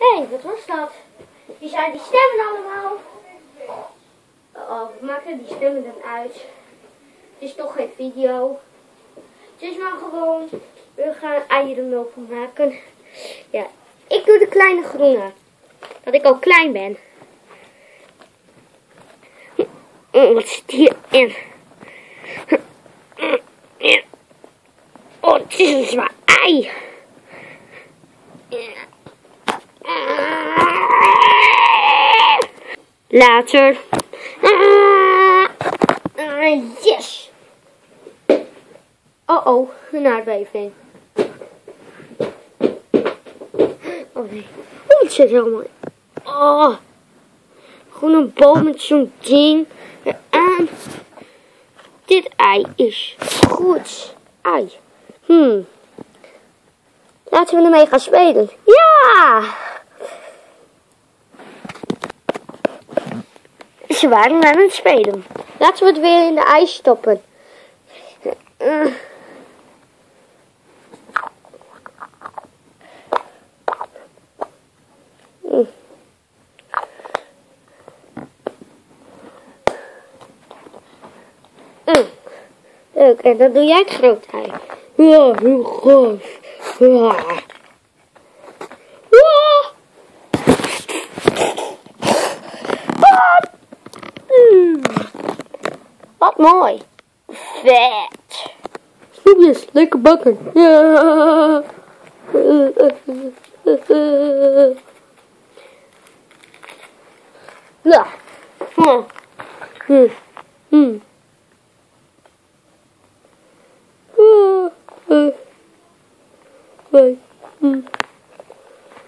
Hé, hey, wat was dat? Die zijn die stemmen allemaal. Oh, we maken die stemmen dan uit. Het is toch geen video. Het is maar gewoon, we gaan eierenmelk maken. Ja, ik doe de kleine groene. Dat ik al klein ben. Oh, wat zit hierin? Oh, het is een zwaar ei. Later. Yes. Oh oh, een aardbeving. Oh nee. Oh, het zit helemaal. Oh. Gewoon een boom met zo'n ding. En dit ei is goed. Ei. Hmm. Laten we ermee gaan spelen. Ja! Ze waren aan het spelen. Laten we het weer in de ijs stoppen. Leuk, en dan doe jij het groot ei. Ja, heel groot. Ja. Wat mooi. Vet. Snoepjes, lekker bakken. Ja. Ja. Hm. Hm. Hm. Leuk.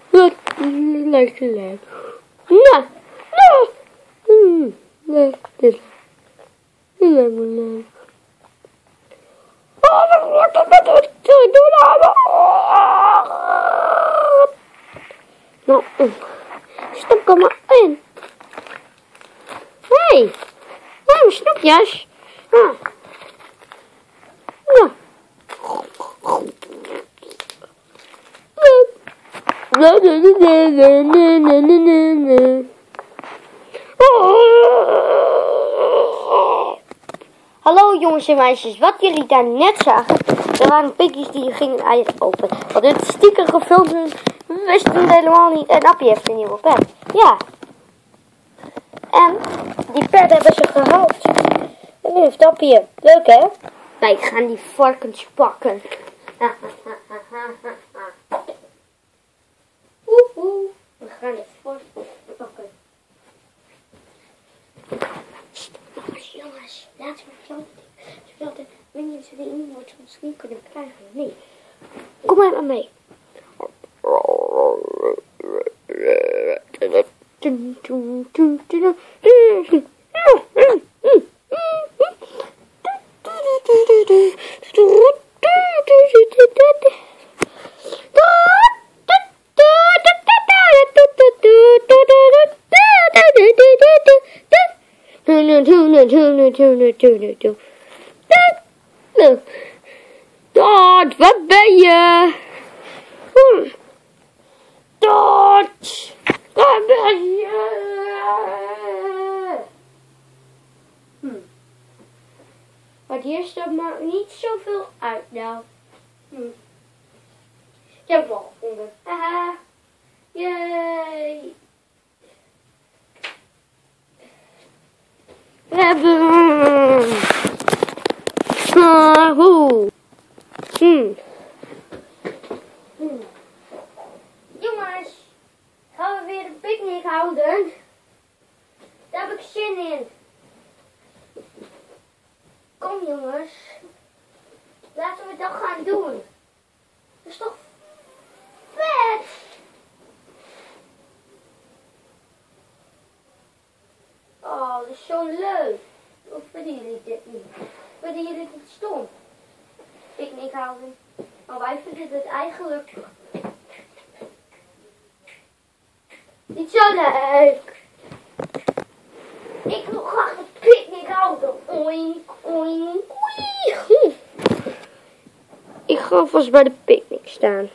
Leuk. Lekker leuk. Nou. Nou. Hmm. Nee. Dit. Leuk. Oh, wat wordt dat met doen hebben? Nou, stop er maar in. Hey. Nou, snoepjes. Nou. Hallo jongens en meisjes, wat jullie daar net zagen, er waren piggies die gingen eieren open. Want dit stiekem we wisten het helemaal niet. En Appie heeft een nieuwe pet. Ja. En die pet hebben ze gehaald. En nu heeft Appie Leuk hè? Wij gaan die varkens pakken. Woehoe. We gaan het varkens pakken. Jongens, jongens, laten we de in wordt ons niet kunnen krijgen. Nee. Kom maar maar mee. Dot, wat ben je? Dot, wat ben je? Hm. Maar hier staat maar niet zoveel uit nou. Hm. Ik heb al gevonden. Haha. Yay. We hebben... Hoe? Hm. Jongens, gaan we weer een picknick houden? Daar heb ik zin in. Kom jongens. Laten we dat gaan doen. Dat is toch vet? Oh, dat is zo leuk. Vinden jullie dit niet? Vinden dit stom? Picknick houden. Maar wij vinden het eigenlijk niet zo leuk. Ik wil graag een picknick houden. Oink, oink, oei. Ik ga vast bij de picknick staan.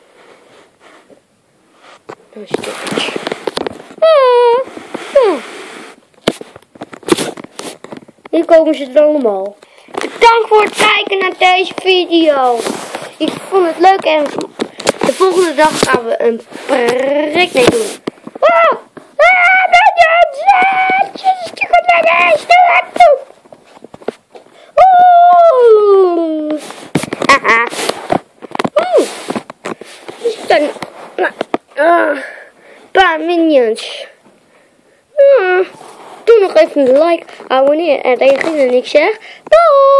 Ah. Nu komen ze er allemaal. Bedankt voor het kijken naar deze video. Ik vond het leuk en de volgende dag gaan we een prik doen. Ah, ah, ben je het zet? Je stuk naar de toe. Oeh. Haha. Oeh. Staan nou, ah, paar minions. Ah, doe nog even een like, abonneer en reageer en ik zeg doei!